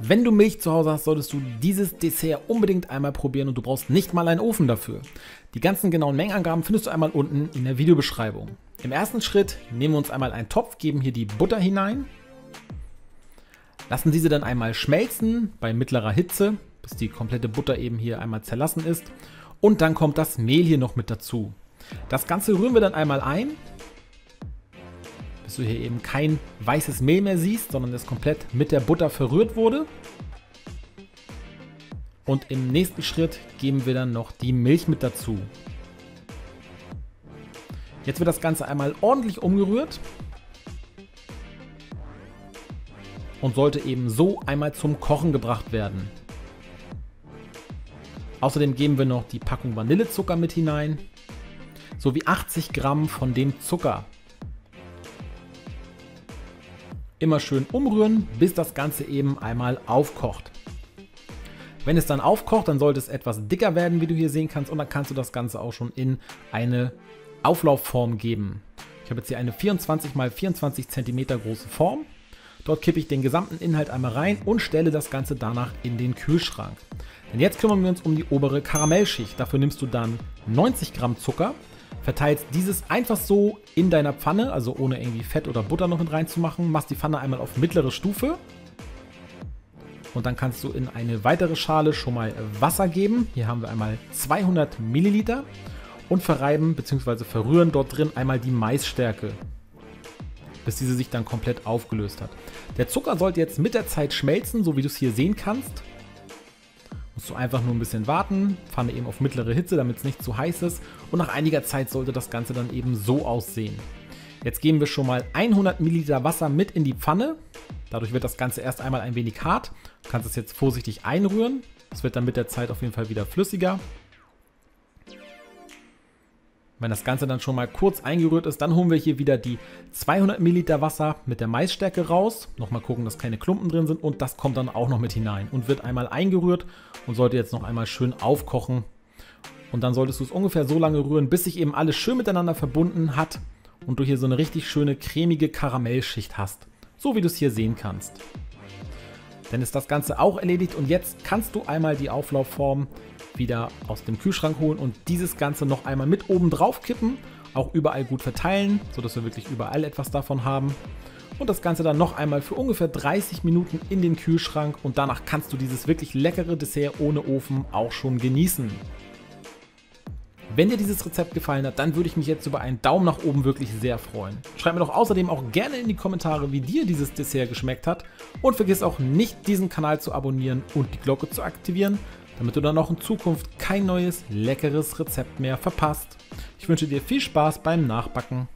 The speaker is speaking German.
Wenn du Milch zu Hause hast, solltest du dieses Dessert unbedingt einmal probieren und du brauchst nicht mal einen Ofen dafür. Die ganzen genauen Mengenangaben findest du einmal unten in der Videobeschreibung. Im ersten Schritt nehmen wir uns einmal einen Topf, geben hier die Butter hinein, lassen diese dann einmal schmelzen bei mittlerer Hitze, bis die komplette Butter eben hier einmal zerlassen ist und dann kommt das Mehl hier noch mit dazu. Das Ganze rühren wir dann einmal ein bis du hier eben kein weißes Mehl mehr siehst, sondern es komplett mit der Butter verrührt wurde. Und im nächsten Schritt geben wir dann noch die Milch mit dazu. Jetzt wird das Ganze einmal ordentlich umgerührt. Und sollte eben so einmal zum Kochen gebracht werden. Außerdem geben wir noch die Packung Vanillezucker mit hinein. Sowie 80 Gramm von dem Zucker, Immer schön umrühren, bis das Ganze eben einmal aufkocht. Wenn es dann aufkocht, dann sollte es etwas dicker werden, wie du hier sehen kannst. Und dann kannst du das Ganze auch schon in eine Auflaufform geben. Ich habe jetzt hier eine 24 x 24 cm große Form. Dort kippe ich den gesamten Inhalt einmal rein und stelle das Ganze danach in den Kühlschrank. Denn jetzt kümmern wir uns um die obere Karamellschicht. Dafür nimmst du dann 90 Gramm Zucker, verteilst dieses einfach so in deiner Pfanne, also ohne irgendwie Fett oder Butter noch mit reinzumachen, machst die Pfanne einmal auf mittlere Stufe und dann kannst du in eine weitere Schale schon mal Wasser geben. Hier haben wir einmal 200 Milliliter und verreiben bzw. verrühren dort drin einmal die Maisstärke, bis diese sich dann komplett aufgelöst hat. Der Zucker sollte jetzt mit der Zeit schmelzen, so wie du es hier sehen kannst. Musst du einfach nur ein bisschen warten, Pfanne eben auf mittlere Hitze, damit es nicht zu heiß ist und nach einiger Zeit sollte das Ganze dann eben so aussehen. Jetzt geben wir schon mal 100 Milliliter Wasser mit in die Pfanne. Dadurch wird das Ganze erst einmal ein wenig hart. Du kannst es jetzt vorsichtig einrühren. Es wird dann mit der Zeit auf jeden Fall wieder flüssiger. Wenn das Ganze dann schon mal kurz eingerührt ist, dann holen wir hier wieder die 200 Milliliter Wasser mit der Maisstärke raus. Nochmal gucken, dass keine Klumpen drin sind und das kommt dann auch noch mit hinein und wird einmal eingerührt und sollte jetzt noch einmal schön aufkochen. Und dann solltest du es ungefähr so lange rühren, bis sich eben alles schön miteinander verbunden hat und du hier so eine richtig schöne cremige Karamellschicht hast. So wie du es hier sehen kannst. Dann ist das Ganze auch erledigt und jetzt kannst du einmal die Auflaufform wieder aus dem Kühlschrank holen und dieses Ganze noch einmal mit oben drauf kippen, auch überall gut verteilen, sodass wir wirklich überall etwas davon haben. Und das Ganze dann noch einmal für ungefähr 30 Minuten in den Kühlschrank und danach kannst du dieses wirklich leckere Dessert ohne Ofen auch schon genießen. Wenn dir dieses Rezept gefallen hat, dann würde ich mich jetzt über einen Daumen nach oben wirklich sehr freuen. Schreib mir doch außerdem auch gerne in die Kommentare, wie dir dieses Dessert geschmeckt hat und vergiss auch nicht, diesen Kanal zu abonnieren und die Glocke zu aktivieren, damit du dann auch in Zukunft kein neues leckeres Rezept mehr verpasst. Ich wünsche dir viel Spaß beim Nachbacken.